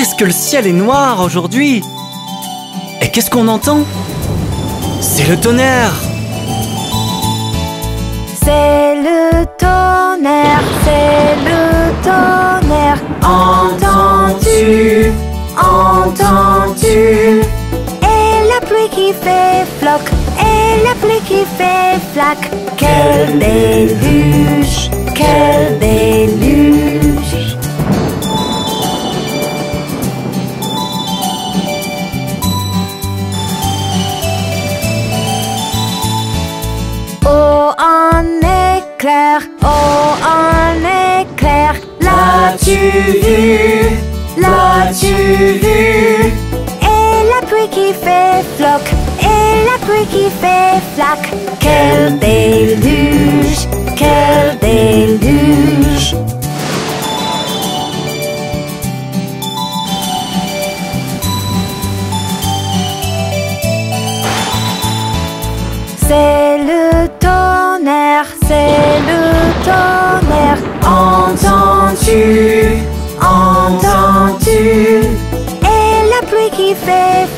Qu'est-ce que le ciel est noir aujourd'hui Et qu'est-ce qu'on entend C'est le tonnerre C'est le tonnerre, c'est le tonnerre. Entends-tu Entends-tu? Et la pluie qui fait floc, et la pluie qui fait flac. Quel déluge, quel déluge. Oh, un éclair. L'as-tu vu? L'as-tu Et la pluie qui fait floc, et la pluie qui fait flac. Quel déluge, quel déluge.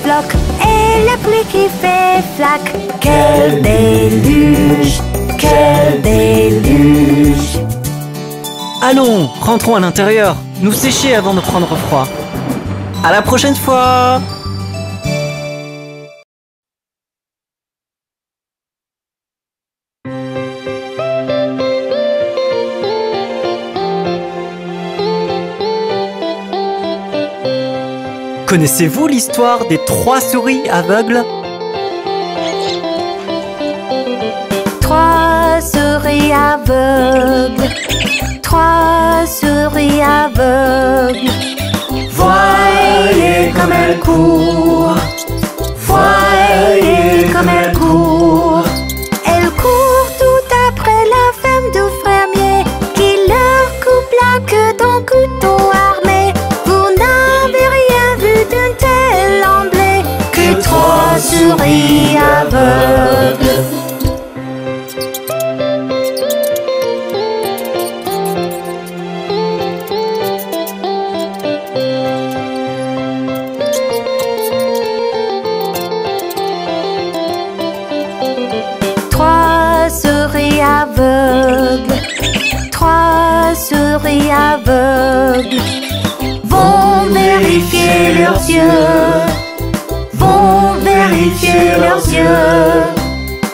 Floc, et la pluie qui fait flac. Quel déluge, quel déluge. Allons, rentrons à l'intérieur, nous sécher avant de prendre froid. À la prochaine fois Connaissez-vous l'histoire des trois souris aveugles? Trois souris aveugles, trois souris aveugles. Voyez comme elles courent, souris aveugles. Trois souris aveugles, trois souris aveugles. Vont vérifier leurs yeux, leurs yeux.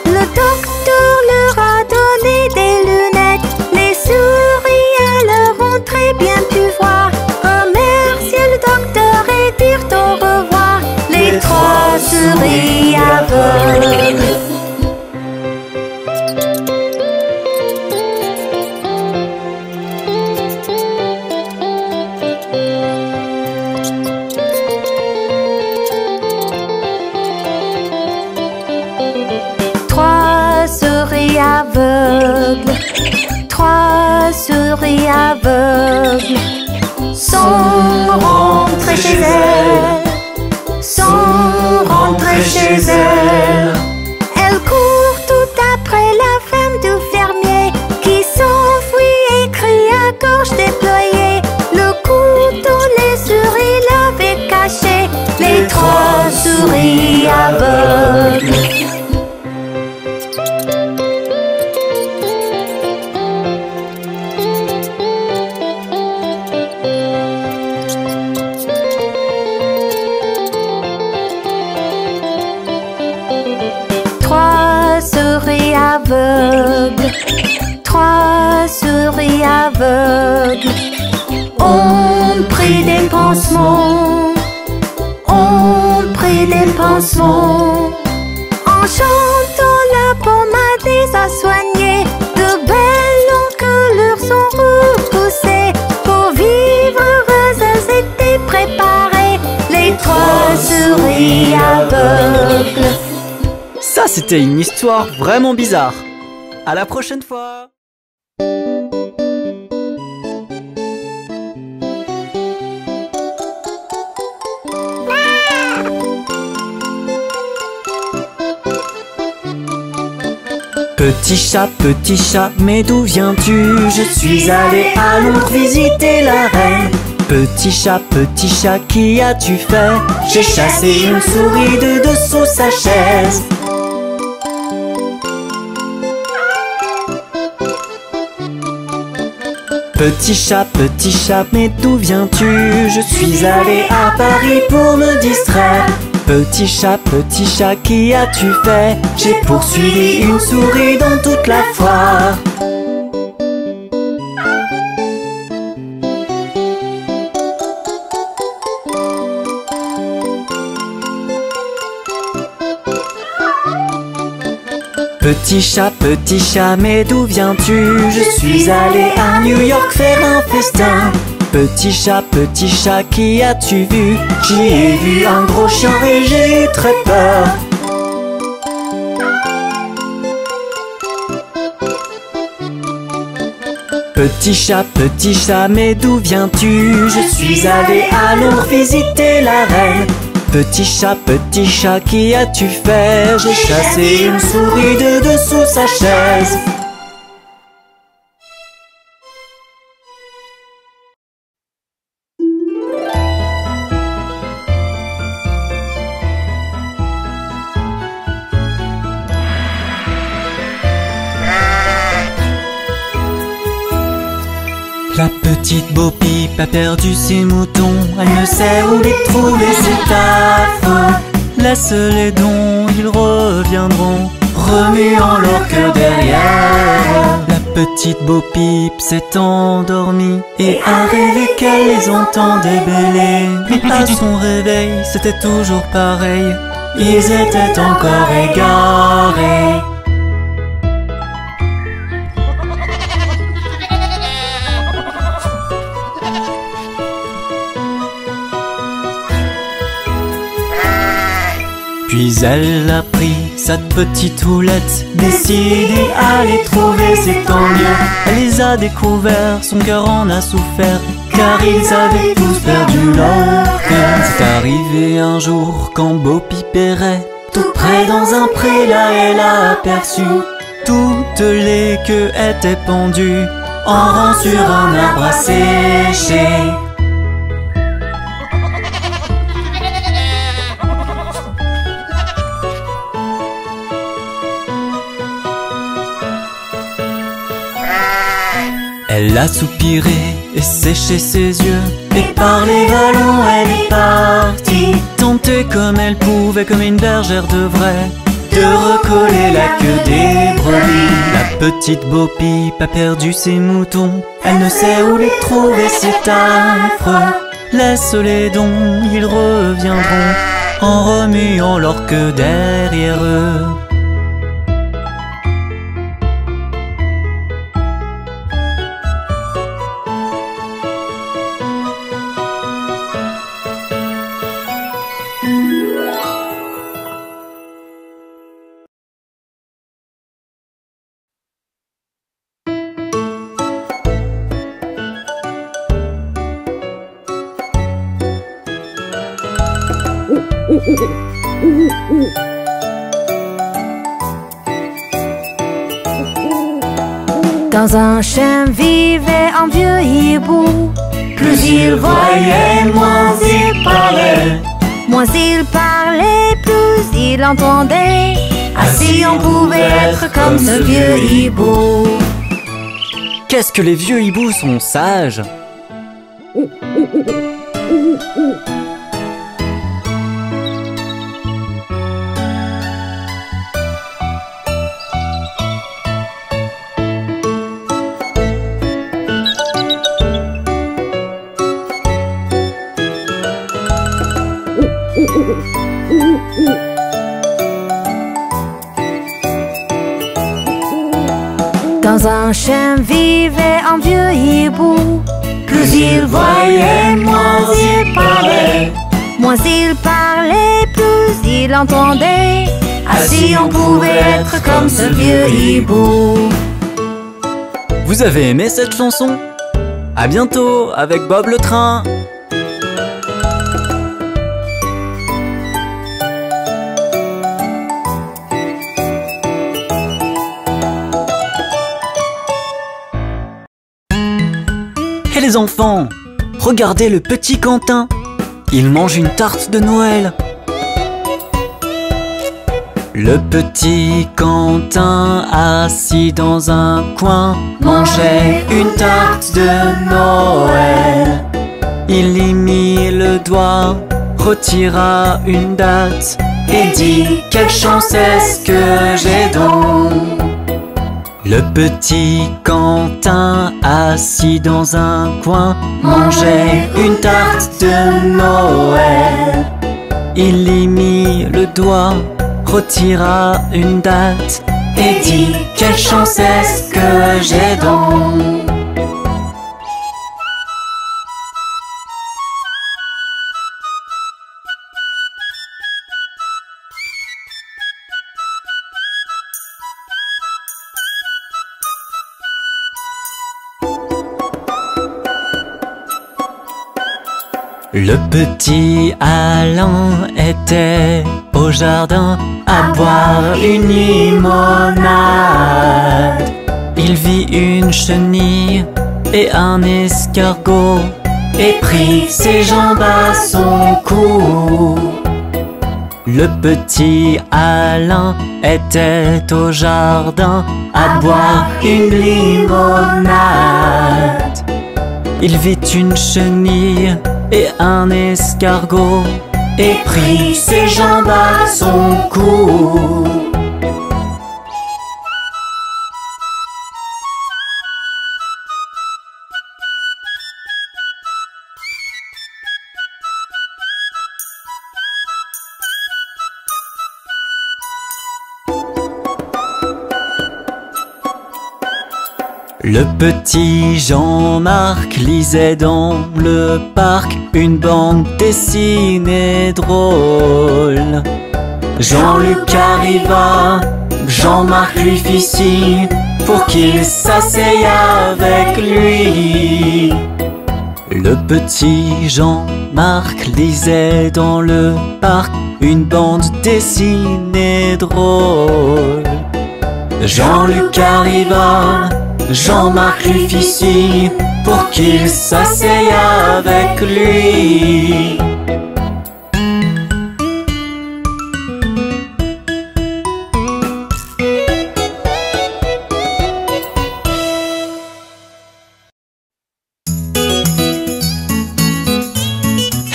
Le docteur leur a donné des lunettes, les souris alors ont très bien pu voir. Remercier le docteur et dire au revoir. Les trois souris aveugles. C'était une histoire vraiment bizarre. À la prochaine fois Petit chat, petit chat, mais d'où viens-tu? Je suis allé à Londres visiter la reine. Petit chat, petit chat, qui as-tu fait? J'ai chassé une souris de dessous sa chaise. Petit chat, petit chat, mais d'où viens-tu? Je suis allé à Paris pour me distraire. Petit chat, petit chat, qui as-tu fait? J'ai poursuivi une souris dans toute la foire. Petit chat, petit chat, mais d'où viens-tu? Je suis allé à New York faire un festin. Petit chat, petit chat, qui as-tu vu? J'y ai vu un gros chien et j'ai très peur. Petit chat, petit chat, mais d'où viens-tu? Je suis allé à Londres visiter la reine. Petit chat, petit chat, qui as-tu fait? J'ai chassé une souris de dessous sa chaise. La petite Bo Peep a perdu ses moutons, elle ne sait où les trouver, c'est affreux. Laisse-les donc, ils reviendront, remuant leur queue derrière. La petite Bo Peep s'est endormie et a rêvé qu'elle les entendait bêler. Mais à son réveil, c'était toujours pareil, ils étaient encore égarés. Puis elle a pris sa petite houlette, décidée à les trouver, tant mieux. Elle les a découverts, son cœur en a souffert, car ils avaient tous perdu leur cœur. C'est arrivé un jour quand Bo pérait, tout près dans un pré, là elle a aperçu toutes les queues étaient pendues en rang sur un arbre à Elle a soupiré et séché ses yeux. Et par les vallons elle est partie. Tentée comme elle pouvait, comme une bergère devrait De recoller la queue des brebis. La petite Bo Peep a perdu ses moutons. Elle ne sait où les trouver, c'est affreux. Laisse-les donc, ils reviendront. En remuant leur queue derrière eux Dans un chien vivait un vieux hibou. Plus il voyait, moins il parlait. Moins il parlait, plus il entendait. Ainsi on pouvait être comme ce vieux hibou. Qu'est-ce que les vieux hiboux sont sages? Vivait un vieux hibou. Plus il voyait, moins il parlait. Moins il parlait, plus il entendait. Ainsi on pouvait être comme ce vieux hibou. Vous avez aimé cette chanson? À bientôt avec Bob le train enfants regardez le petit Quentin. Il mange une tarte de Noël. Le petit Quentin, assis dans un coin, mangeait une tarte de Noël. Il y mit le doigt, retira une date et dit Quelle chance est-ce que j'ai donc Le petit Quentin, assis dans un coin, mangeait une tarte de Noël. Il y mit le doigt, retira une date et dit Quelle chance est-ce que j'ai donc Le petit Alain était au jardin à boire une limonade. Il vit une chenille et un escargot et prit ses jambes à son cou. Le petit Alain était au jardin à boire une limonade. Il vit une chenille et un escargot et prit ses jambes à son cou. Le petit Jean-Marc lisait dans le parc une bande dessinée drôle. Jean-Luc arriva, Jean-Marc lui fit signe pour qu'il s'asseye avec lui. Le petit Jean-Marc lisait dans le parc une bande dessinée drôle. Jean-Luc arriva, Jean-Marc signe pour qu'il s'asseye avec lui.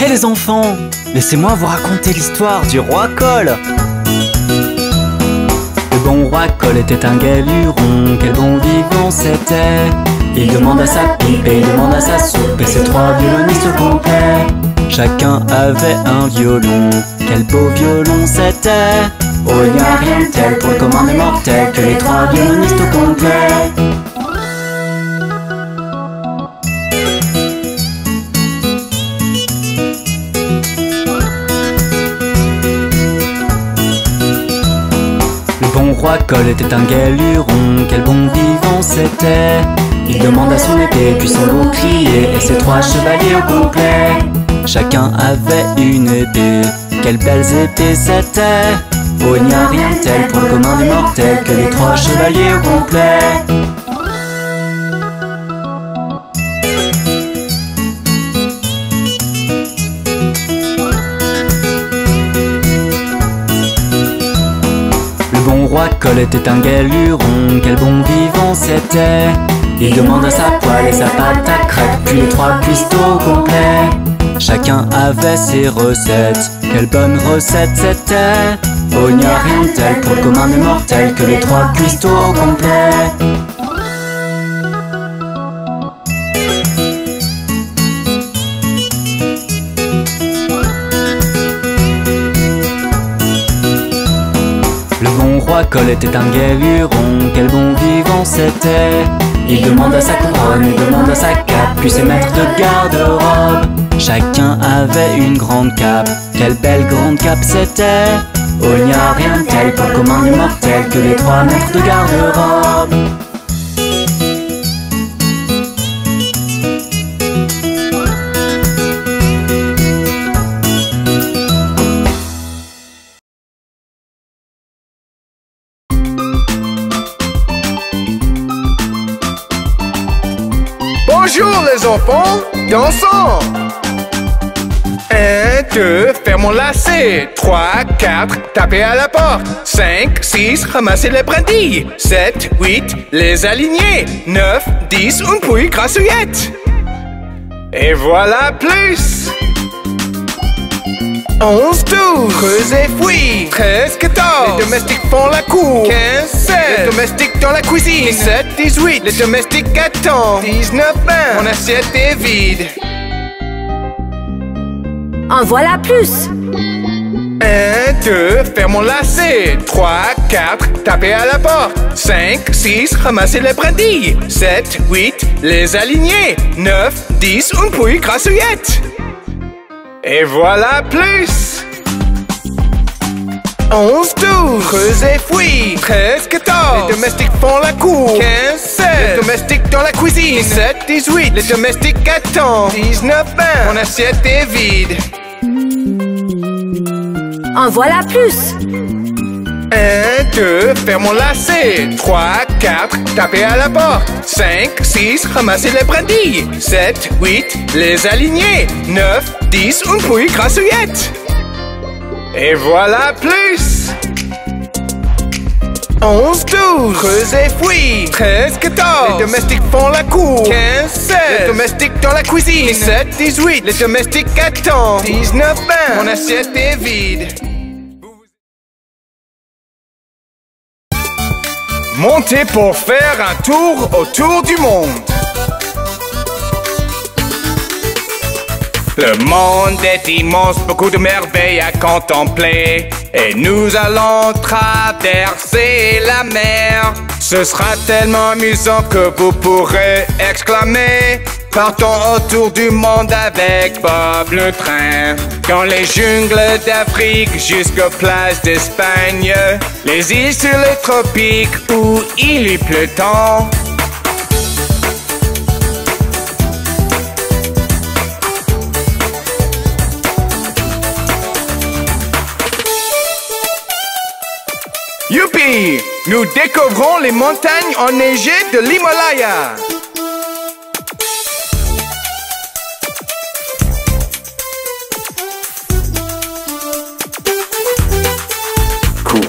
Hé les enfants, laissez-moi vous raconter l'histoire du roi Cole. Bon roi Cole était un galuron, quel bon vivant c'était. Il demande à sa pipe et il demande à sa soupe et ses trois violonistes au complet. Chacun avait un violon, quel beau violon c'était. Oh, il n'y a rien de tel pour le commun des mortels que les trois violonistes au complet. Cole était un galuron, quel bon vivant c'était. Il demande à son épée, puis son bouclier et ses trois chevaliers au complet. Chacun avait une épée, quelles belles épées c'était. Oh, il n'y a rien de tel pour le commun des mortels que les trois chevaliers au complet. Cole était un galuron, quel bon vivant c'était. Il demande à sa poêle et sa pâte à crêpes, puis les trois cuistots complets. Chacun avait ses recettes, quelle bonne recette c'était. Oh, il n'y a rien de tel pour le commun des mortels que les trois cuistots complets. Cole était un galuron, quel bon vivant c'était. Il demande sa couronne et demande sa cape, puis ses maîtres de garde-robe. Chacun avait une grande cape, quelle belle grande cape c'était. Oh, il n'y a rien de tel pour commun des mortels que les trois maîtres de garde-robe. Enfants, dansons 1, 2, faire mon lacet. 3, 4, taper à la porte. 5, 6, ramasser les brindilles. 7, 8, les aligner 9, 10, une pouille grassouillette Et voilà plus 11, 12, creuser, fouille. 13, 14, les domestiques font la cour. 15, 16, les domestiques dans la cuisine. 17, 18, les domestiques attendent. 19, 20, mon assiette est vide. En voilà plus. 1, 2, faire mon lacet. 3, 4, taper à la porte. 5, 6, ramasser les brindilles. 7, 8, les aligner. 9, 10, une pouille grassouillette Et voilà plus! 11, 12, creuser, fouille. 13, 14, les domestiques font la cour. 15, 16, les domestiques dans la cuisine. 17, 18, les domestiques attendent. 19, 20, mon assiette est vide. En voilà plus 1, 2, faire mon lacet? 3, 4, taper à la porte. 5, 6, ramasser les brindilles. 7, 8, les aligner 9, 10, une pouille grassouillette. Et voilà plus. 11, 12, creuser, fouille. 13, 14, les domestiques font la cour. 15, 16, les domestiques dans la cuisine. 17, 18, les domestiques attendent. 19, 20, mon assiette est vide Pour faire un tour autour du monde. Le monde est immense, beaucoup de merveilles à contempler. Et nous allons traverser la mer. Ce sera tellement amusant que vous pourrez exclamer. Partons autour du monde avec Bob le train. Dans les jungles d'Afrique jusqu'aux plages d'Espagne. Les îles sur les tropiques où il y pleut tant. Youpi! Nous découvrons les montagnes enneigées de l'Himalaya.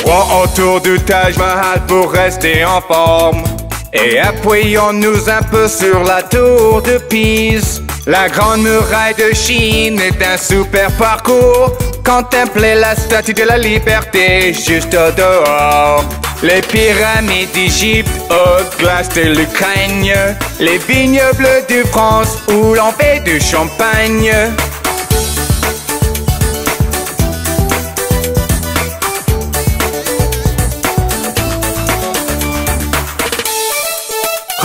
Courons autour du Taj Mahal pour rester en forme. Et appuyons-nous un peu sur la tour de Pise. La grande muraille de Chine est un super parcours. Contemplez la statue de la liberté juste au dehors. Les pyramides d'Égypte, aux glaces de l'Ukraine. Les vignes bleues de France où l'on fait du champagne.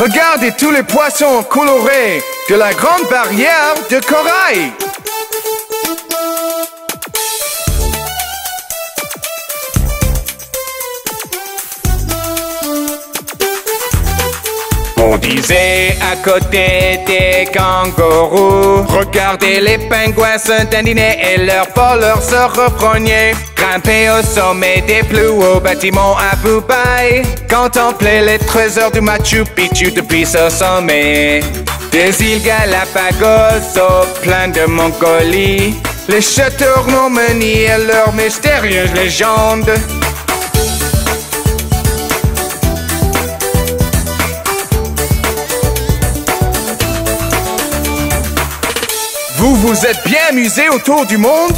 Regardez tous les poissons colorés de la grande barrière de corail. On disait à côté des kangourous Regardez les pingouins se dandiner et leurs voleurs se reprognaient Grimper au sommet des plus hauts bâtiments à Dubaï. Contempler les trésors du Machu Picchu depuis ce sommet. Des îles Galapagos au plein de Mongolie. Les châteaux Normandie et leurs mystérieuses légendes Vous vous êtes bien amusé autour du monde?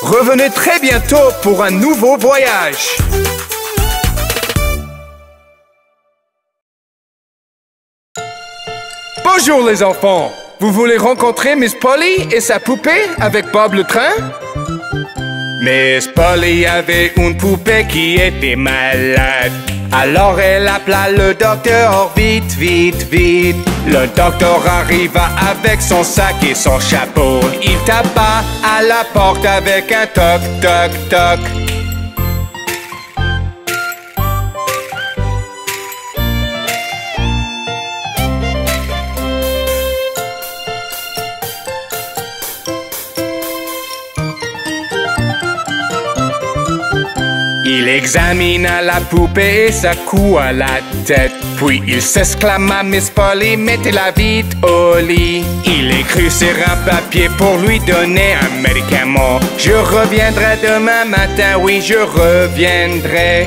Revenez très bientôt pour un nouveau voyage. Bonjour les enfants Vous voulez rencontrer Miss Polly et sa poupée avec Bob le train? Miss Polly avait une poupée qui était malade. Alors elle appela le docteur vite, vite, vite. Le docteur arriva avec son sac et son chapeau. Il tapa à la porte avec un toc, toc, toc. Il examina la poupée et secoua la tête. Puis il s'exclama, Miss Polly, mettez-la vite au lit. Il écrit sur un papier pour lui donner un médicament. Je reviendrai demain matin, oui, je reviendrai.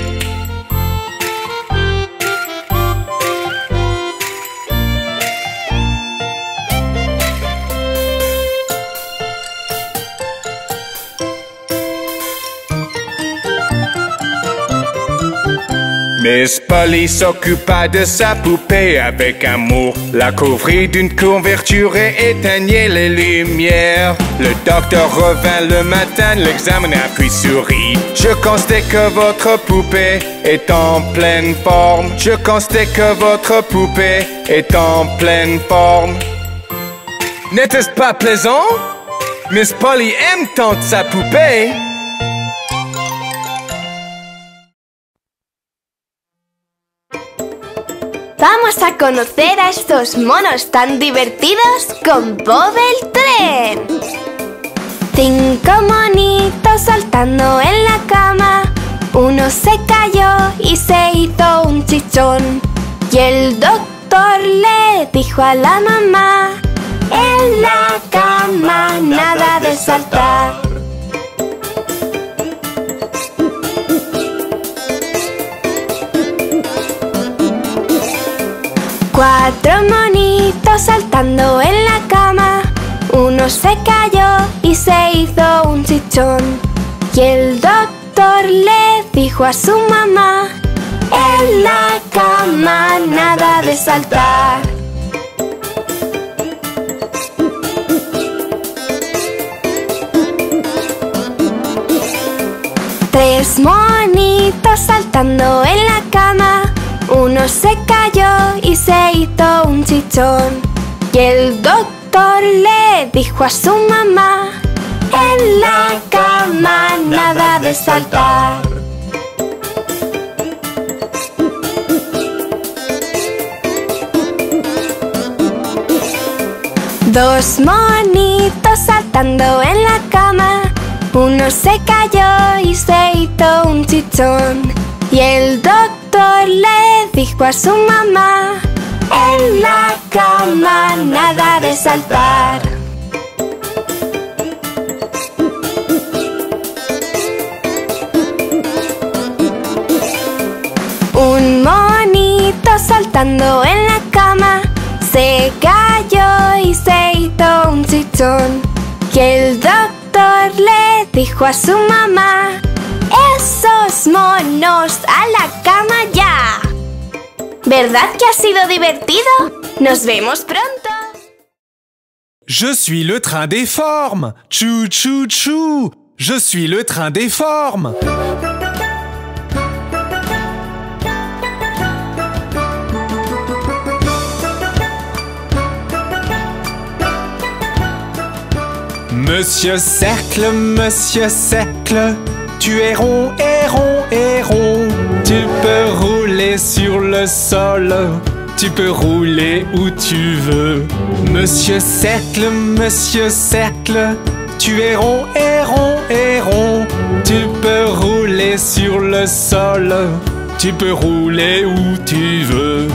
Miss Polly s'occupa de sa poupée avec amour, la couvrit d'une couverture et éteignait les lumières. Le docteur revint le matin, l'examina puis sourit. Je constate que votre poupée est en pleine forme. Je constate que votre poupée est en pleine forme. N'était-ce pas plaisant? Miss Polly aime tant sa poupée. Vamos a conocer a estos monos tan divertidos con Bob el Tren. Cinco monitos saltando en la cama. Uno se cayó y se hizo un chichón. Y el doctor le dijo a la mamá, en la cama nada de saltar. Cuatro monitos saltando en la cama. Uno se cayó y se hizo un chichón. Y el doctor le dijo a su mamá, en la cama nada de saltar. Tres monitos saltando en la cama. Uno se cayó y se hizo un chichón. Y el doctor le dijo a su mamá, en la cama nada de saltar. Dos monitos saltando en la cama. Uno se cayó y se hizo un chichón. Y el doctor le dijo a su mamá, en la cama nada de saltar. Un monito saltando en la cama se cayó y se hizo un chichón. Y el doctor le dijo a su mamá, esos monos a la cama ya. ¿Verdad que ha sido divertido? Nos vemos pronto. Je suis le train des formes. Tchou tchou tchou. Je suis le train des formes. Monsieur Cercle, Monsieur Cercle, tu es rond et rond et rond. Tu peux rouler sur le sol, tu peux rouler où tu veux. Monsieur Cercle, Monsieur Cercle, tu es rond et rond et rond. Tu peux rouler sur le sol, tu peux rouler où tu veux.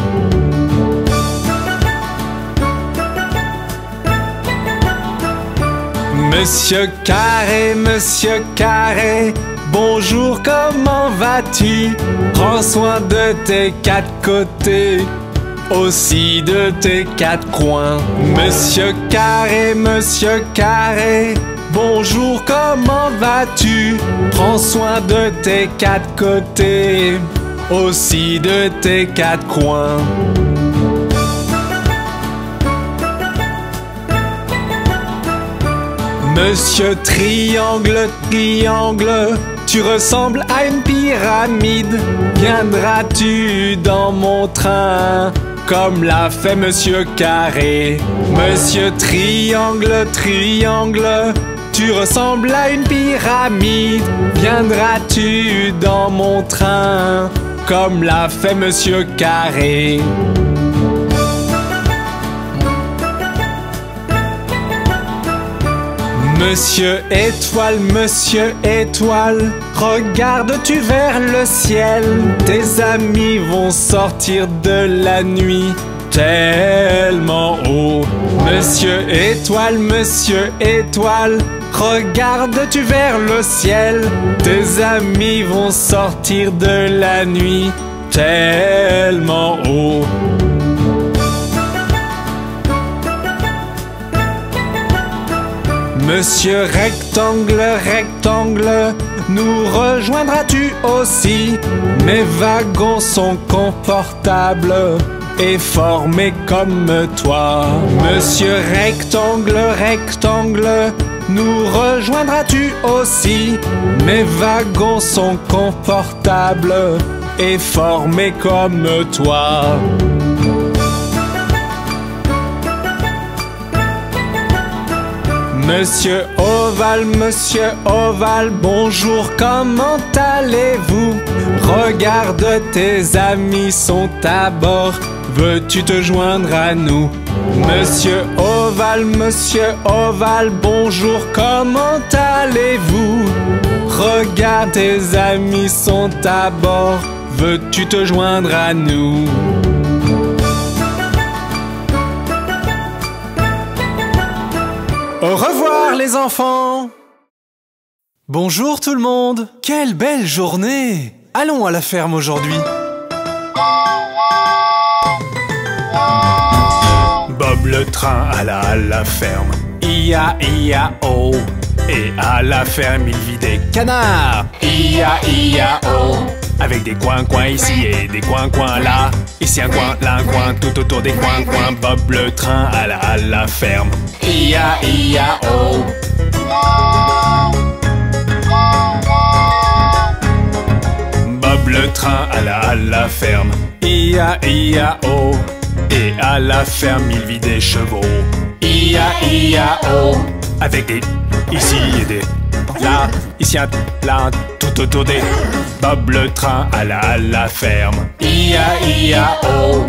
Monsieur Carré, Monsieur Carré, bonjour, comment vas-tu? Prends soin de tes quatre côtés, aussi de tes quatre coins. Monsieur Carré, Monsieur Carré, bonjour, comment vas-tu? Prends soin de tes quatre côtés, aussi de tes quatre coins. Monsieur Triangle, Triangle, tu ressembles à une pyramide. Viendras-tu dans mon train? Comme l'a fait Monsieur Carré Monsieur Triangle, Triangle, tu ressembles à une pyramide. Viendras-tu dans mon train? Comme l'a fait Monsieur Carré Monsieur étoile, monsieur étoile, regardes-tu vers le ciel? Tes amis vont sortir de la nuit tellement haut. Monsieur étoile, monsieur étoile, regardes-tu vers le ciel? Tes amis vont sortir de la nuit tellement haut. Monsieur rectangle, rectangle, nous rejoindras-tu aussi? Mes wagons sont confortables et formés comme toi. Monsieur rectangle, rectangle, nous rejoindras-tu aussi? Mes wagons sont confortables et formés comme toi. Monsieur Oval, Monsieur Oval, bonjour, comment allez-vous? Regarde, tes amis sont à bord, veux-tu te joindre à nous? Monsieur Oval, Monsieur Oval, bonjour, comment allez-vous? Regarde, tes amis sont à bord, veux-tu te joindre à nous? Enfants. Bonjour tout le monde. Quelle belle journée. Allons à la ferme aujourd'hui. Bob le train alla à la ferme. Ia ia oh. Et à la ferme il vit des canards. Ia ia oh avec des coins-coins ici et des coins-coins là. Ici un coin, là un coin, tout autour des coins-coins. Bob le train alla à la ferme. Ia, ia, oh. Bob le train alla à la ferme. Ia, ia, oh. Et à la ferme, il vit des chevaux. Ia, ia, oh. Avec des ici et des là, ici un là, tout autour des Bob le train alla à la ferme. Ia, ia, oh.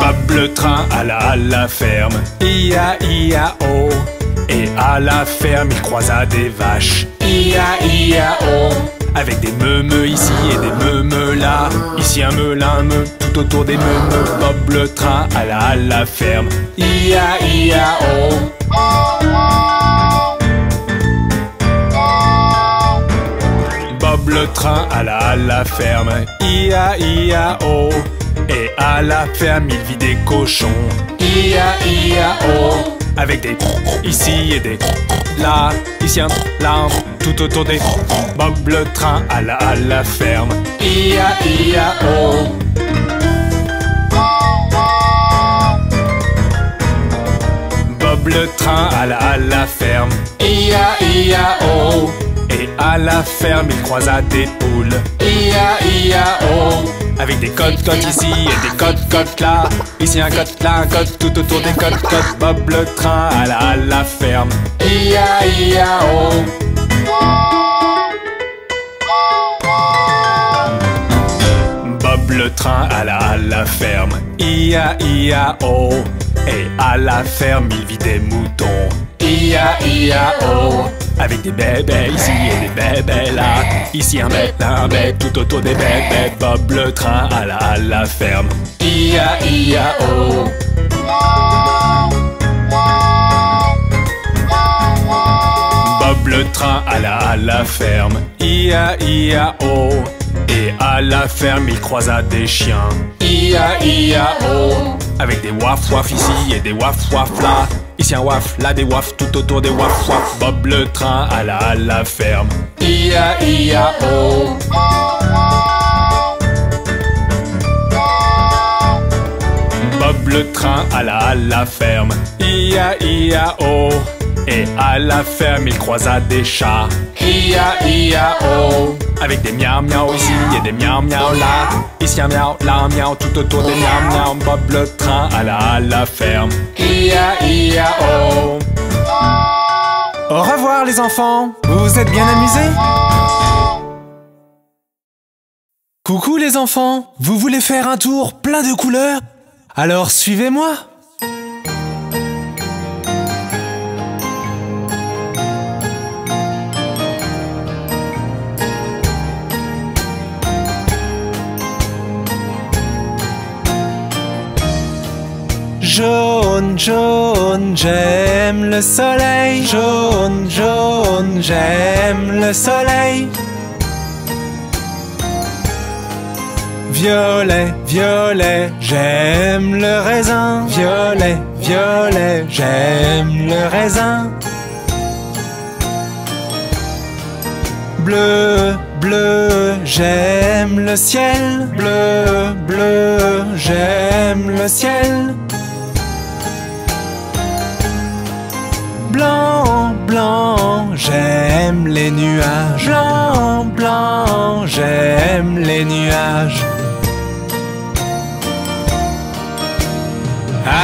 Bob le train alla à la ferme. Ia, ia, oh. Et à la ferme, il croisa des vaches. Ia, ia, oh. Avec des meumeux ici et des meumeux. Ici un un meu, tout autour des meumeux. Bob le train alla à la ferme. Ia, ia, oh. Bob le train alla à la ferme. Ia, ia, oh. Et à la ferme, il vit des cochons. Ia, ia, oh. Avec des ici et des là, ici un un, tout autour des Bob le train alla à la ferme. Ia, ia, oh. Bob le train alla à la ferme. Ia, ia, oh. Et à la ferme, il croisa des poules. Ia, ia, oh. Avec des cotes-cotes ici et des cotes-cotes là. Ici un cote, là un cote, tout autour des cotes-cotes. Bob le train alla à la ferme. Ia, ia, oh. Bob le train alla à la ferme. Ia, ia, oh. Et à la ferme, il vit des moutons. Ia, ia, oh. Avec des bébés ici et des bébés là. Ici un bête, un bête, tout autour des bébés. Bob le train alla à la ferme. Ia, ia, oh. Bob le train alla à la ferme. Ia, ia, oh. Et à la ferme, il croisa des chiens. Ia, ia, oh. Avec des waf waf ici et des waf waf là. Ici un waf, là des waf, tout autour des waf waf. Bob le train alla à la ferme. Ia, ia, oh. Bob le train alla à la ferme. Ia, ia, oh. Et à la ferme, il croisa des chats. Ia, ia, oh. Avec des miaou miaou ici et des miaou miaou là. Ici un miaou, là un tout autour des miaou miaou. Bob le train à la ferme. Ia, ia, oh. Au revoir les enfants. Vous vous êtes bien amusés? Coucou les enfants. Vous voulez faire un tour plein de couleurs? Alors suivez-moi. Jaune, jaune, j'aime le soleil. Jaune, jaune, j'aime le soleil. Violet, violet, j'aime le raisin. Violet, violet, j'aime le raisin. Bleu, bleu, j'aime le ciel. Bleu, bleu, j'aime le ciel. Blanc, blanc, j'aime les nuages. Blanc, blanc, j'aime les nuages.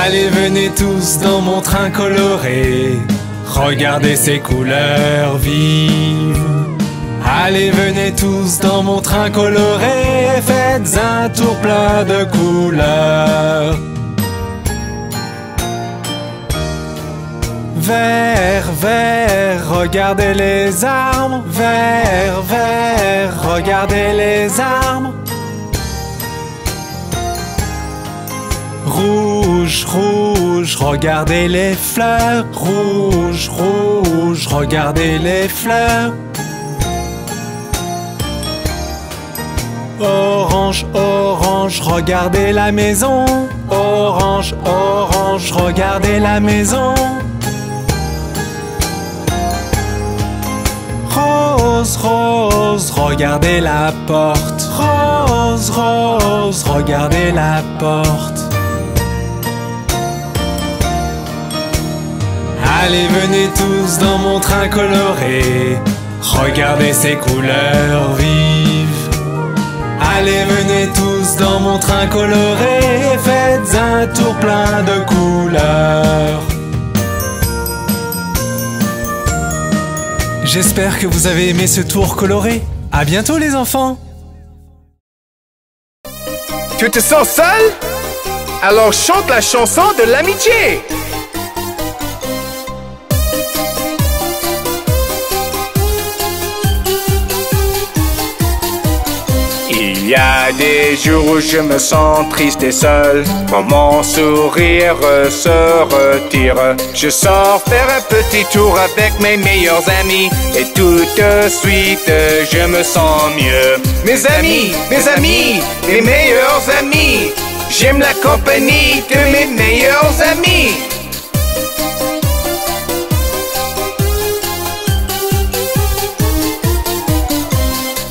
Allez, venez tous dans mon train coloré. Regardez ces couleurs vives. Allez, venez tous dans mon train coloré. Faites un tour plein de couleurs. Vert, vert, regardez les arbres. Vert, vert, regardez les arbres. Rouge, rouge, regardez les fleurs. Rouge, rouge, regardez les fleurs. Orange, orange, regardez la maison. Orange, orange, regardez la maison. Rose, regardez la porte. Rose, rose, regardez la porte. Allez, venez tous dans mon train coloré. Regardez ces couleurs vives. Allez, venez tous dans mon train coloré. Faites un tour plein de couleurs. J'espère que vous avez aimé ce tour coloré. À bientôt les enfants Tu te sens seul? Alors chante la chanson de l'amitié. Y a des jours où je me sens triste et seul. Quand mon sourire se retire, je sors faire un petit tour avec mes meilleurs amis. Et tout de suite, je me sens mieux. Mes amis, mes amis, mes meilleurs amis. J'aime la compagnie de mes meilleurs amis.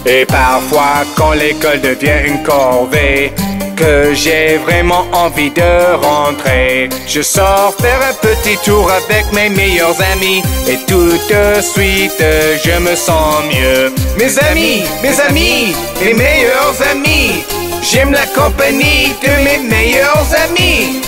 Et parfois, quand l'école devient une corvée, que j'ai vraiment envie de rentrer, je sors faire un petit tour avec mes meilleurs amis. Et tout de suite, je me sens mieux. Mes amis, mes amis, mes meilleurs amis. J'aime la compagnie de mes meilleurs amis.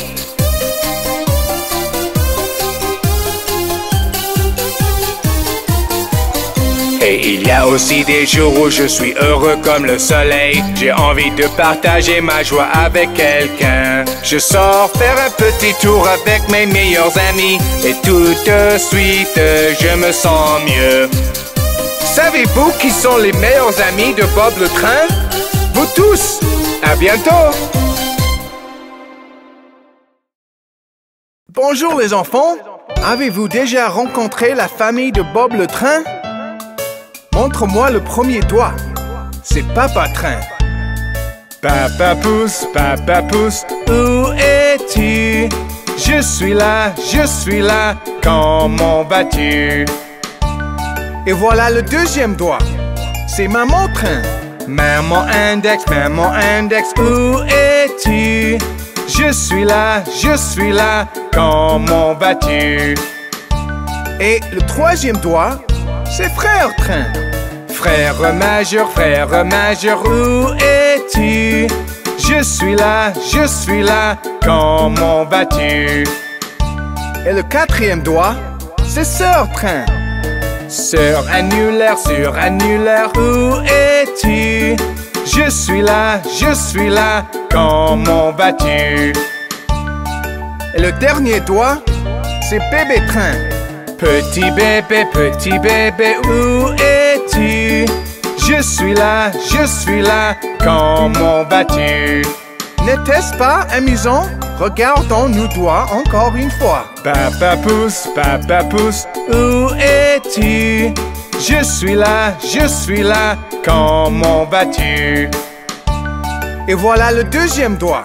Et il y a aussi des jours où je suis heureux comme le soleil. J'ai envie de partager ma joie avec quelqu'un. Je sors faire un petit tour avec mes meilleurs amis. Et tout de suite, je me sens mieux. Savez-vous qui sont les meilleurs amis de Bob le Train? Vous tous À bientôt Bonjour les enfants Avez-vous déjà rencontré la famille de Bob le Train? Montre-moi le premier doigt. C'est Papa Train. Papa pousse, papa pousse, où es-tu? Je suis là, je suis là, comment vas-tu? Et voilà le deuxième doigt. C'est Maman Train. Maman Index, Maman Index, où es-tu? Je suis là, je suis là, comment vas-tu? Et le troisième doigt, c'est Frère Train. Frère majeur, frère majeur, où es-tu? Je suis là, je suis là, comment vas-tu? Et le quatrième doigt, c'est Sœur Train. Sœur annulaire, sœur annulaire, où es-tu? Je suis là, je suis là, comment vas-tu? Et le dernier doigt, c'est bébé train. Petit bébé, petit bébé, où es-tu? Je suis là, je suis là, comment vas-tu? N'était-ce pas amusant? Regardons nos doigts encore une fois. Papa pousse, papa pousse, où es-tu? Je suis là, je suis là, comment vas-tu? Et voilà le deuxième doigt.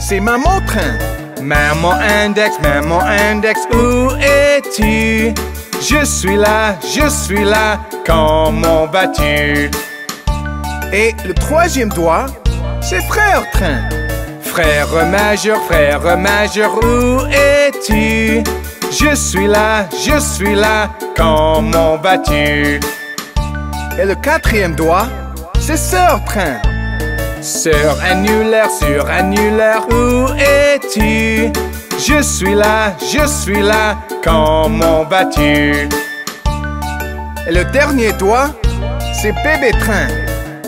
C'est maman train. Maman index, maman index, où es-tu? Je suis là, je suis là, comment vas-tu? Et le troisième doigt, c'est frère train. Frère majeur, frère majeur, où es-tu? Je suis là, je suis là, comment vas-tu? Et le quatrième doigt, c'est sœur train. Sœur annulaire, sœur annulaire, où es-tu? Je suis là, je suis là, comment vas-tu? Et le dernier doigt, c'est bébé train.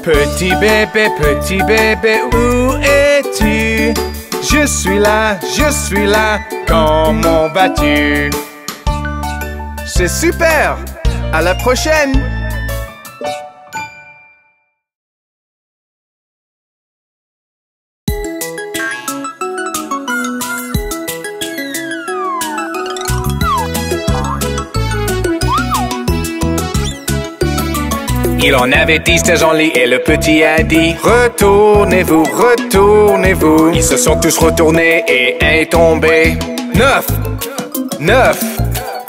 Petit bébé, petit bébé, où es-tu? Je suis là, je suis là, comment vas-tu? C'est super! À la prochaine Il en avait dix en lit et le petit a dit Retournez-vous, retournez-vous. Ils se sont tous retournés et un est tombé. Neuf Neuf.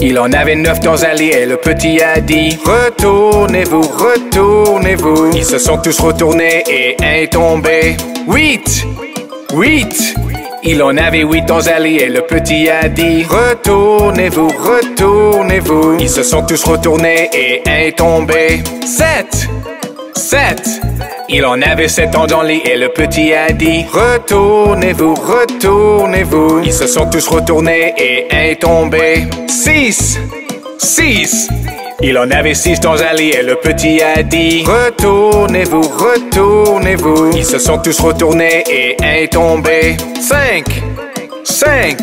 Il en avait neuf dans un lit et le petit a dit Retournez-vous, retournez-vous. Ils se sont tous retournés et un est tombé. Huit Huit il en avait huit dans un lit et le petit a dit Retournez-vous, retournez-vous. Ils se sont tous retournés et un est tombé. Sept Sept. Il en avait sept dans le lit et le petit a dit Retournez-vous, retournez-vous. Ils se sont tous retournés et un est tombé. Six Six il en avait six dans un lit et le petit a dit Retournez-vous, retournez-vous. Ils se sont tous retournés et est tombé. Cinq Cinq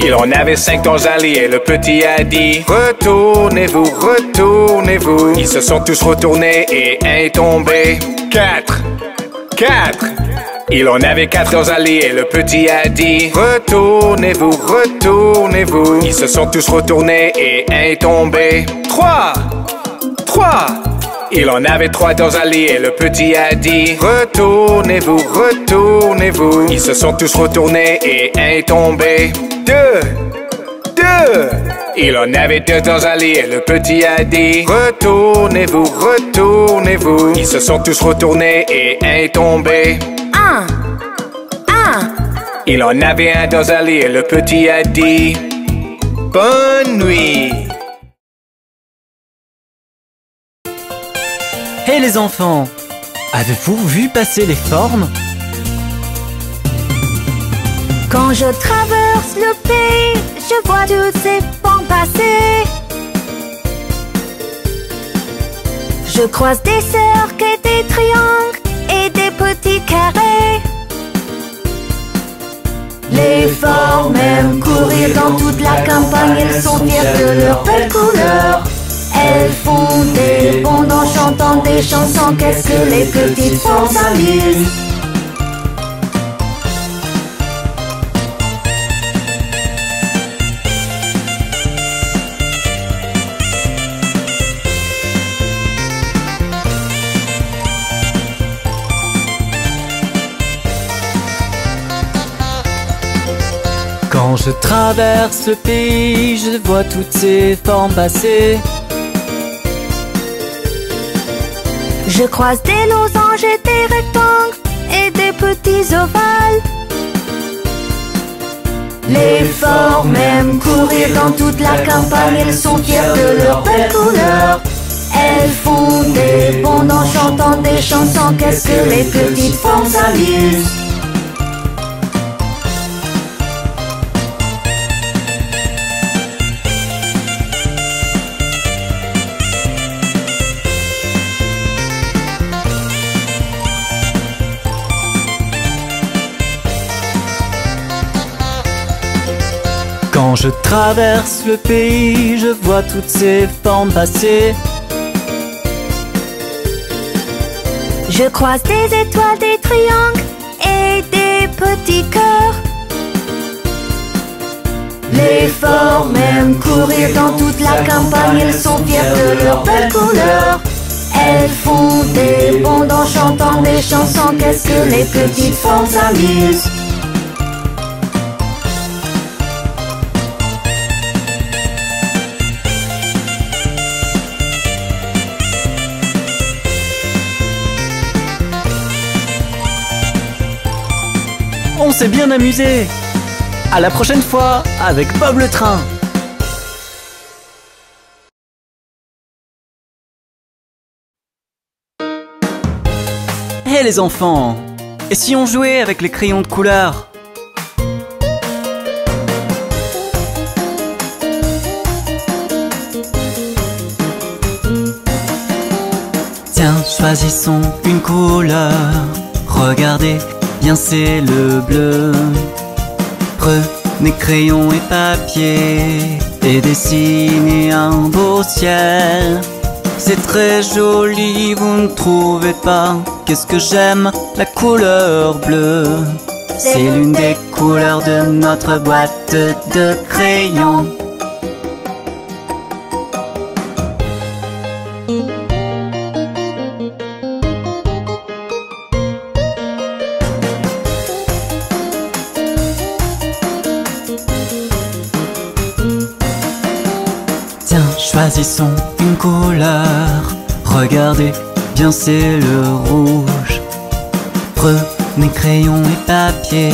Il en avait cinq dans un lit et le petit a dit Retournez-vous, retournez-vous. Ils se sont tous retournés et un est tombé. Quatre. Quatre. Il en avait quatre dans un lit et le petit a dit Retournez-vous, retournez-vous. Ils se sont tous retournés et un est tombé. Trois. Trois il en avait trois dans un lit et le petit a dit Retournez-vous, retournez-vous. Ils se sont tous retournés et un est tombé. Deux Deux. Il en avait deux dans un lit et le petit a dit Retournez-vous, retournez-vous. Ils se sont tous retournés et un est tombé. Un. Un. Il en avait un dans un lit et le petit a dit Bonne nuit Les enfants Avez-vous vu passer les formes? Quand je traverse le pays, je vois toutes ces formes passer. Je croise des cercles et des triangles et des petits carrés. Les formes aiment courir dans toute la campagne, elles sont fières de leurs belles couleurs. Elles font des bonds en chantant des chansons, qu'est-ce que les petites formes s'amusent. Quand je traverse le pays, je vois toutes ces formes passer. Je croise des losanges et des rectangles et des petits ovales. Les formes aiment courir dans toute la campagne, elles sont fières de leurs belles couleurs. Elles font des bonds en chantant des chansons, qu'est-ce que les petites formes s'amusent. Je traverse le pays, je vois toutes ces formes passer. Je croise des étoiles, des triangles et des petits cœurs. Les formes aiment courir dans toute la campagne, elles sont fières de leurs belles couleurs. Elles font des bonds en chantant des chansons, qu'est-ce que les petites formes s'amusent. S'est bien amusé. À la prochaine fois avec Bob le train. Hé les enfants. Et si on jouait avec les crayons de couleur? Tiens, choisissons une couleur. Regardez, bien c'est le bleu. Prenez crayon et papier et dessinez un beau ciel. C'est très joli, vous ne trouvez pas Qu'est-ce que j'aime? La couleur bleue C'est l'une des couleurs de notre boîte de crayons. Choisissons une couleur. Regardez, bien c'est le rouge. Prenez crayon et papier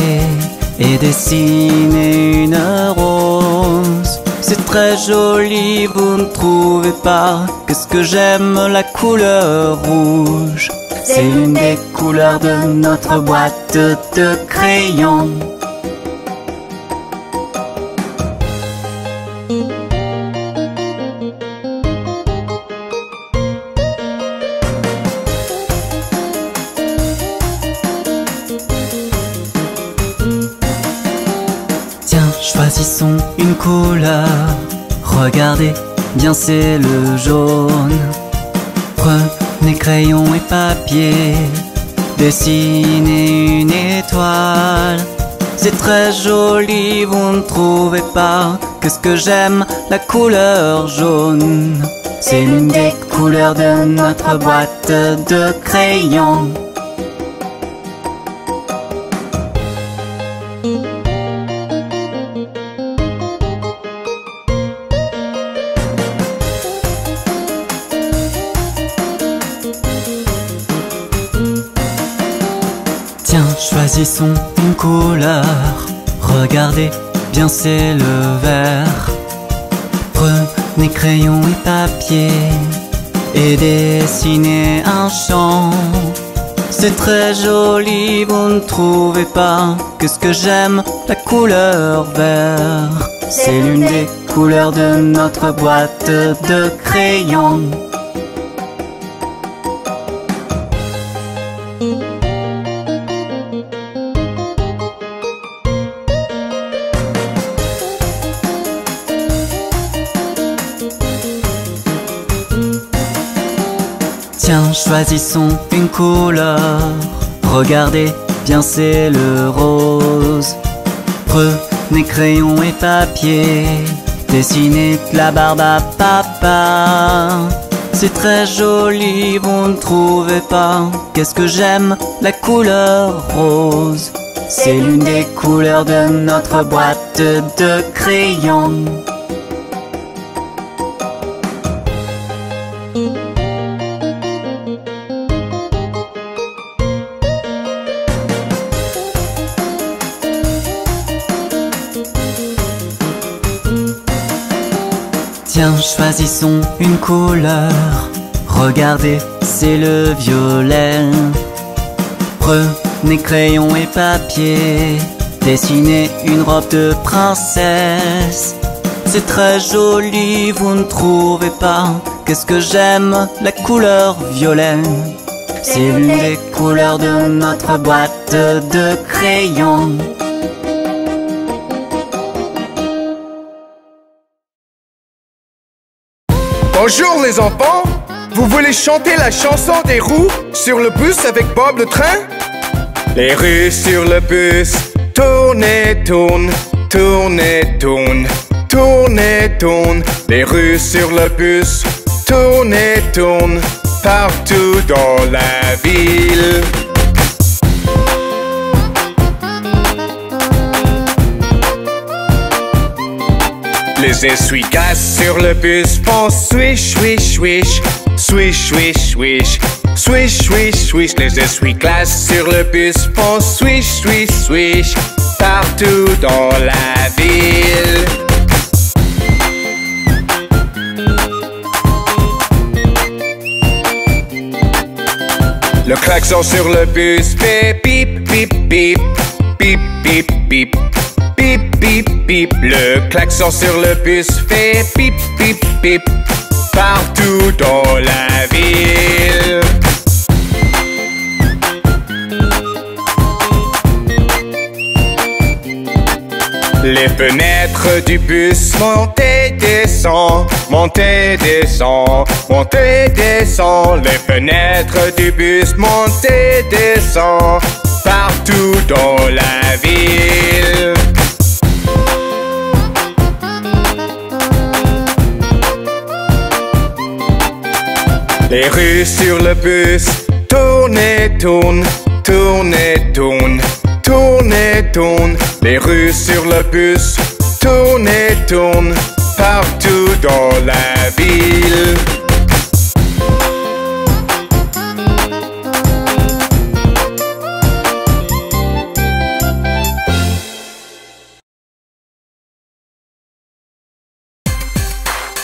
et dessinez une rose. C'est très joli, vous ne trouvez pas Qu'est-ce que j'aime la couleur rouge C'est l'une des couleurs de notre boîte de crayons. Regardez, bien c'est le jaune. Prenez crayon et papier. Dessinez une étoile. C'est très joli, vous ne trouvez pas Qu'est-ce que j'aime la couleur jaune C'est l'une des couleurs de notre boîte de crayons. Choisissons une couleur. Regardez, bien c'est le vert. Prenez crayon et papier et dessinez un champ. C'est très joli, vous ne trouvez pas Qu'est-ce que j'aime la couleur vert C'est l'une des couleurs de notre boîte de crayons. Choisissons une couleur. Regardez, bien c'est le rose. Prenez crayon et papier. Dessinez de la barbe à papa. C'est très joli, vous ne trouvez pas Qu'est-ce que j'aime la couleur rose? C'est l'une des couleurs de notre boîte de crayons. Une couleur. Regardez, c'est le violet. Prenez crayon et papier. Dessinez une robe de princesse. C'est très joli, vous ne trouvez pas Qu'est-ce que j'aime? La couleur violet C'est l'une des couleurs de notre boîte de crayons. Bonjour les enfants. Vous voulez chanter la chanson des roues sur le bus avec Bob le train? Les rues sur le bus. Tournent et tournent, tournent et tournent, tournent et tournent. Les rues sur le bus. Tournent et tournent partout dans la ville. les essuie-casses sur le bus font swish, swish, swish. Swish, swish, swish. Swish, swish, swish. Les essuie-classes sur le bus font swish, swish, swish. Partout dans la ville. Le klaxon sur le bus fait pip, pip, pip. Pip, pip, pip bip, bip, bip. Le klaxon sur le bus fait bip, bip, bip, partout dans la ville. Les fenêtres du bus montent et descendent, montent et descendent, montent et descendent. Les fenêtres du bus montent et descendent partout dans la ville. Les rues sur le bus tournent et tournent, tournent et tournent, tournent et tournent. Les rues sur le bus tournent et tournent partout dans la ville.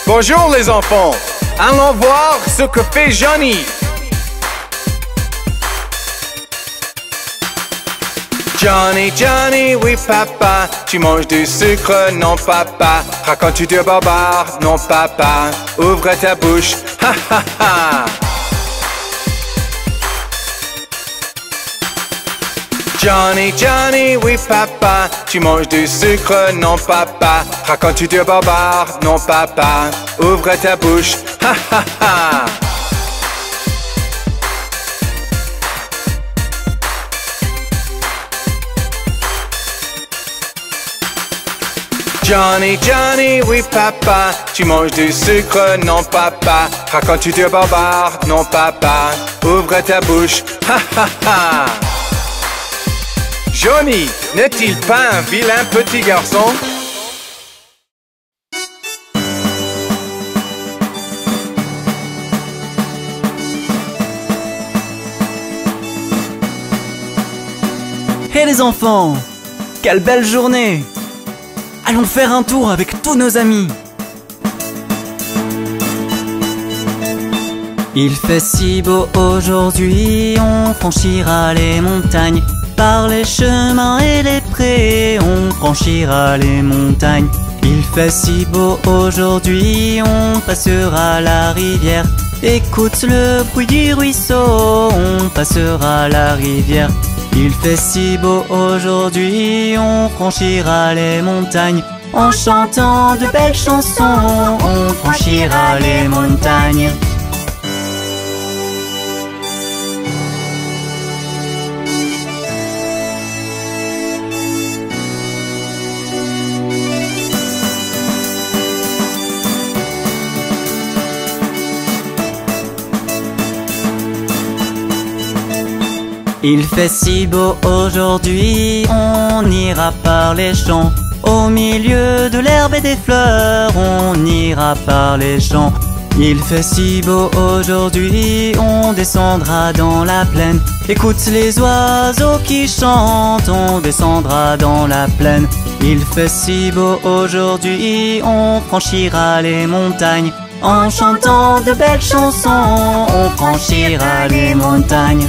Bonjour les enfants, allons voir ce que fait Johnny. Johnny, Johnny, oui papa, tu manges du sucre, non papa. Racontes-tu du barbare, non papa. Ouvre ta bouche, ha ha ha. Johnny, Johnny, oui papa, tu manges du sucre, non papa. Racontes-tu du barbare, non papa. Ouvre ta bouche, ha ha ha. Johnny, Johnny, oui papa, tu manges du sucre, non papa. Racontes-tu du barbare, non papa. Ouvre ta bouche, ha ha ha. Johnny, n'est-il pas un vilain petit garçon? Hé les enfants Quelle belle journée. Allons faire un tour avec tous nos amis. Il fait si beau aujourd'hui, on franchira les montagnes. Par les chemins et les prés, on franchira les montagnes. Il fait si beau aujourd'hui, on passera la rivière. Écoute le bruit du ruisseau, on passera la rivière. Il fait si beau aujourd'hui, on franchira les montagnes. En chantant de belles chansons, on franchira les montagnes. Il fait si beau aujourd'hui, on ira par les champs. Au milieu de l'herbe et des fleurs, on ira par les champs. Il fait si beau aujourd'hui, on descendra dans la plaine. Écoute les oiseaux qui chantent, on descendra dans la plaine. Il fait si beau aujourd'hui, on franchira les montagnes. En chantant de belles chansons, on franchira les montagnes.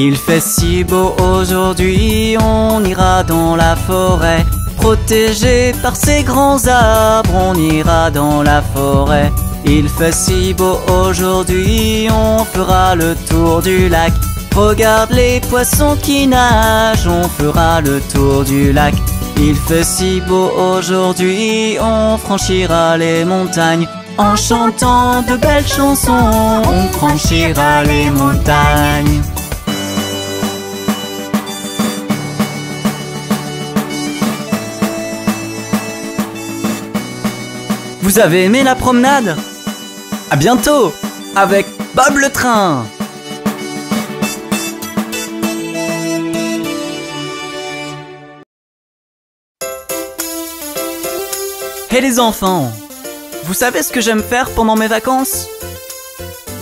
Il fait si beau aujourd'hui, on ira dans la forêt. Protégé par ces grands arbres, on ira dans la forêt. Il fait si beau aujourd'hui, on fera le tour du lac. Regarde les poissons qui nagent, on fera le tour du lac. Il fait si beau aujourd'hui, on franchira les montagnes. En chantant de belles chansons, on franchira les montagnes. Vous avez aimé la promenade? À bientôt avec Bob le train. Hé les enfants Vous savez ce que j'aime faire pendant mes vacances?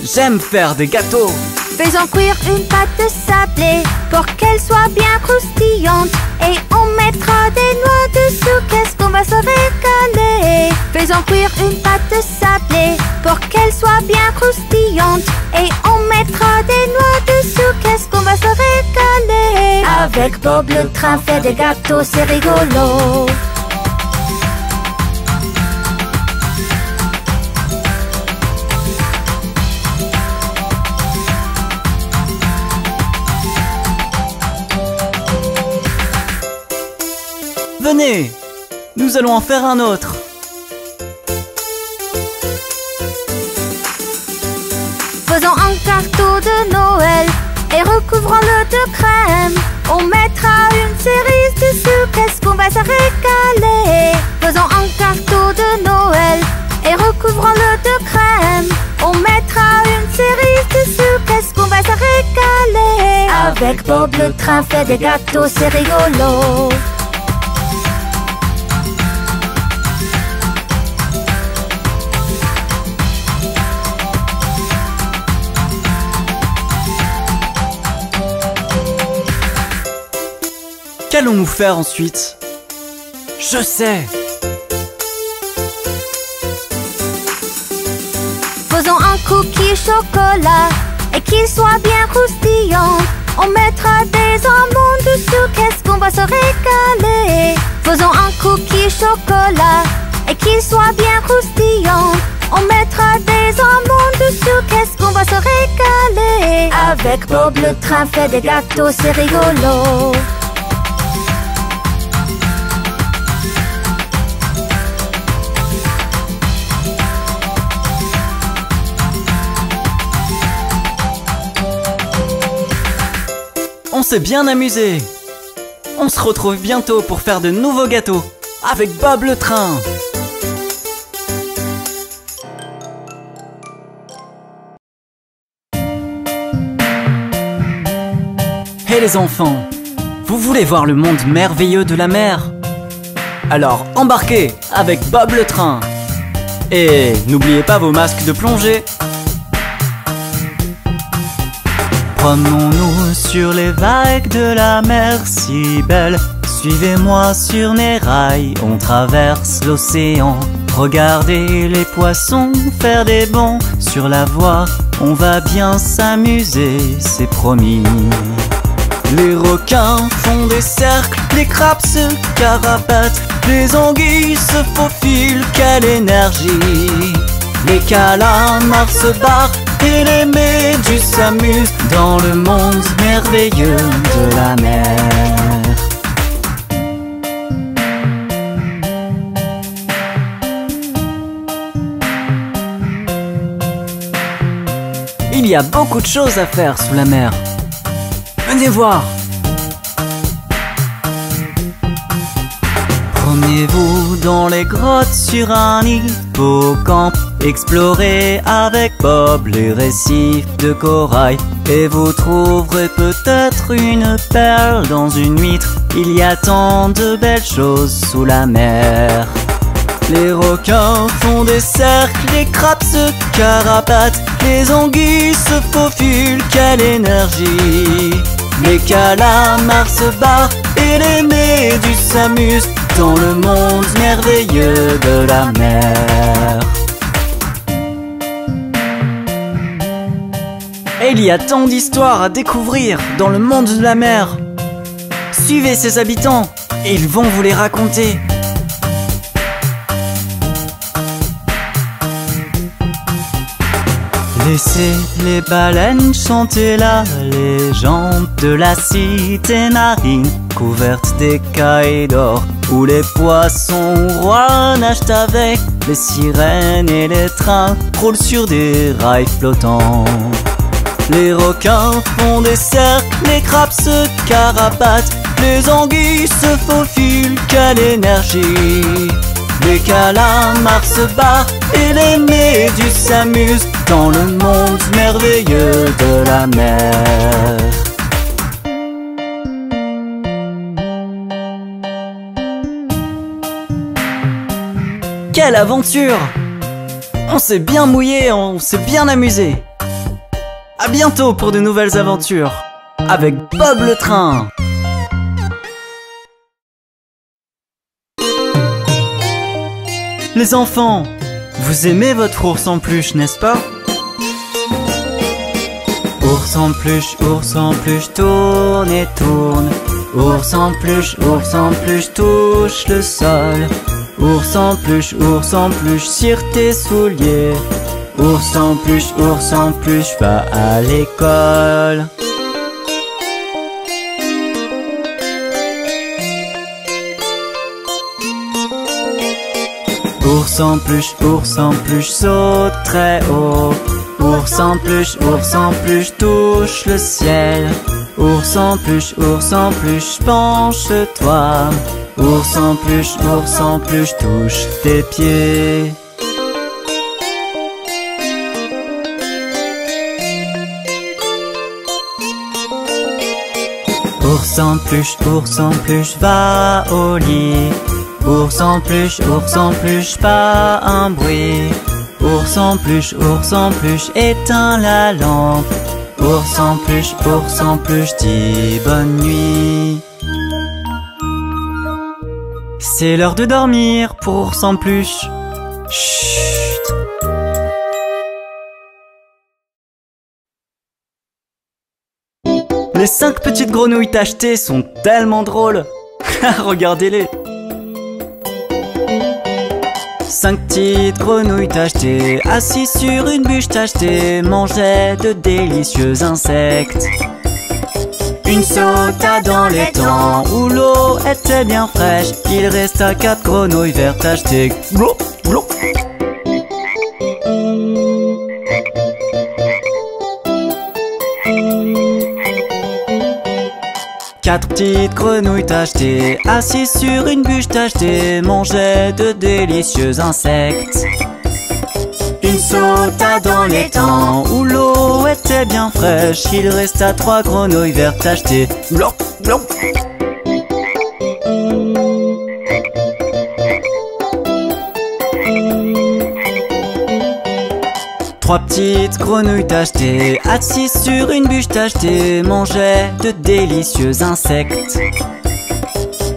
J'aime faire des gâteaux Faisons cuire une pâte sablée pour qu'elle soit bien croustillante. Et on mettra des noix dessous, qu'est-ce qu'on va se régaler? Faisons cuire une pâte sablée pour qu'elle soit bien croustillante. Et on mettra des noix dessous, qu'est-ce qu'on va se régaler? Avec Bob le train, faire des gâteaux, c'est rigolo Nous allons en faire un autre Faisons un gâteau de Noël et recouvrons-le de crème. On mettra une cerise dessous, qu'est-ce qu'on va se régaler Faisons un gâteau de Noël et recouvrons-le de crème. On mettra une cerise dessous, qu'est-ce qu'on va se régaler Avec Bob le train fait des gâteaux, c'est rigolo. Qu'allons-nous faire ensuite? Je sais Faisons un cookie chocolat et qu'il soit bien croustillant. On mettra des amandes dessous, qu'est-ce qu'on va se régaler Faisons un cookie chocolat et qu'il soit bien croustillant. On mettra des amandes dessous, qu'est-ce qu'on va se régaler Avec Bob le train fait des gâteaux, c'est rigolo. S'est bien amusé. On se retrouve bientôt pour faire de nouveaux gâteaux avec Bob le train. Hé les enfants Vous voulez voir le monde merveilleux de la mer? Alors embarquez avec Bob le train. Et n'oubliez pas vos masques de plongée Promenons-nous sur les vagues de la mer si belle. Suivez-moi sur mes rails, on traverse l'océan. Regardez les poissons faire des bonds sur la voie. On va bien s'amuser, c'est promis. Les requins font des cercles, les crabes se carapatent, les anguilles se faufilent, quelle énergie! Les calamars se barrent et les méduses s'amusent dans le monde merveilleux de la mer. Il y a beaucoup de choses à faire sous la mer. Venez voir Promenez-vous dans les grottes sur un hippocampe Explorez avec Bob les récifs de corail Et vous trouverez peut-être une perle dans une huître. Il y a tant de belles choses sous la mer. Les requins font des cercles, les crabes se carapatent, les anguilles se faufilent, quelle énergie! Les calamars se barrent et les méduses s'amusent dans le monde merveilleux de la mer. Et il y a tant d'histoires à découvrir dans le monde de la mer. Suivez ses habitants Ils vont vous les raconter. Laissez les baleines chanter la légende de la cité marine couverte d'écailles d'or où les poissons rois nagent avec les sirènes et les trains roulent sur des rails flottants. Les requins font des cercles, les crabes se carapatent, les anguilles se faufilent, quelle énergie! Les calamars se battent et les méduses s'amusent dans le monde merveilleux de la mer. Quelle aventure On s'est bien mouillé, on s'est bien amusé. À bientôt pour de nouvelles aventures avec Bob le train. Les enfants, vous aimez votre ours en peluche, n'est-ce pas? Ours en peluche, ours en peluche, tourne et tourne. Ours en peluche, ours en peluche, touche le sol. Ours en peluche, ours en peluche, cire tes souliers. Ours en peluche, ours en peluche, va à l'école. Ours en peluche, ours en peluche, saute très haut. Ours en peluche, ours en peluche, touche le ciel. Ours en peluche, ours en peluche, penche-toi. Ours en peluche, ours en peluche, touche tes pieds. Ours en peluche, ours en peluche, va au lit. Ours en peluche, ours en peluche, pas un bruit. Ours en peluche, ours en peluche, éteins la lampe. Ours en peluche, ours en peluche, dis bonne nuit. C'est l'heure de dormir pour ours en. Chut. Les cinq petites grenouilles tachetées sont tellement drôles. Regardez-les. Cinq petites grenouilles tachetées, assis sur une bûche tachetée, mangeaient de délicieux insectes. Une sauta dans les temps où l'eau était bien fraîche. Il resta quatre grenouilles vertes tachetées. Quatre petites grenouilles tachetées, assises sur une bûche tachetée, mangeaient de délicieux insectes. Une sauta dans les temps où l'eau était bien fraîche. Il resta trois grenouilles vertes tachetées. Glou, glou. Trois petites grenouilles tachetées, assises sur une bûche tachetée, mangeaient de délicieux insectes.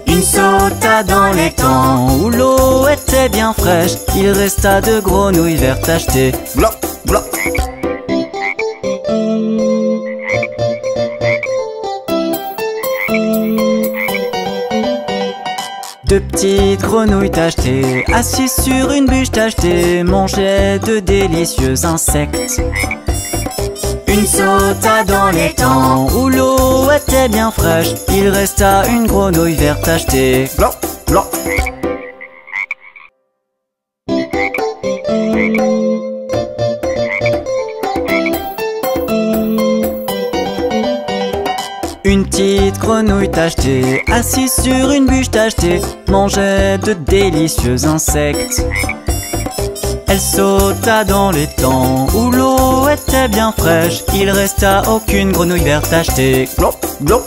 Une sauta dans les temps où l'eau était bien fraîche. Il resta deux grenouilles vertes tachetées. Petites grenouilles tachetées, assises sur une bûche tachetée, mangeaient de délicieux insectes. Une sauta dans les temps où l'eau était bien fraîche. Il resta une grenouille verte tachetée. Glou, glou. Tachetée, assise sur une bûche tachetée, mangeait de délicieux insectes. Elle sauta dans les temps où l'eau était bien fraîche. Il resta aucune grenouille verte tachetée. Glou, glou.